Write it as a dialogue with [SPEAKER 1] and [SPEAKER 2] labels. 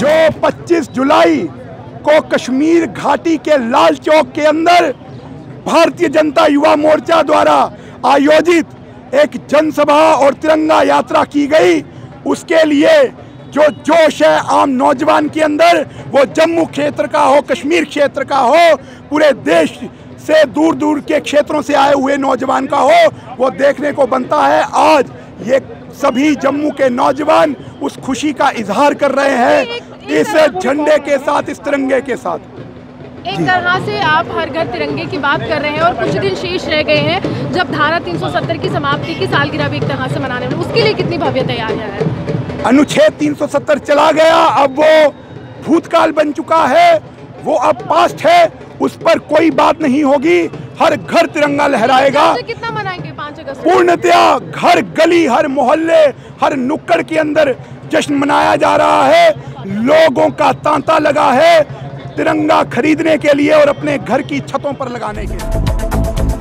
[SPEAKER 1] जो 25 जुलाई को कश्मीर घाटी के लाल चौक के अंदर भारतीय जनता युवा मोर्चा द्वारा आयोजित एक जनसभा और तिरंगा यात्रा की गई। उसके लिए जो जोश है आम नौजवान के अंदर, वो जम्मू क्षेत्र का हो, कश्मीर क्षेत्र का हो, पूरे देश से दूर दूर के क्षेत्रों से आए हुए नौजवान का हो, वो देखने को बनता है। आज ये सभी जम्मू के नौजवान उस खुशी का इजहार कर रहे हैं। इस झंडे के साथ इस तिरंगे के साथ।
[SPEAKER 2] एक तरह से आप हर घर तिरंगे की बात कर रहे हैं और कुछ दिन शेष रह गए हैं जब धारा 370 की समाप्ति की सालगिरह भी एक तरह से मनाने में उसके लिए कितनी भव्य तैयारियाँ हैं?
[SPEAKER 1] अनुच्छेद 370 चला गया अब वो भूतकाल बन चुका है वो अब पास्ट है उस पर कोई बात नहीं होगी हर घर तिरंगा लहराएगा।
[SPEAKER 2] कितना मनाएँगे? पाँच अगस्त
[SPEAKER 1] पूर्णतया घर गली हर मोहल्ले हर नुक्कड़ के अंदर जश्न मनाया जा रहा है। लोगों का तांता लगा है तिरंगा खरीदने के लिए और अपने घर की छतों पर लगाने के लिए।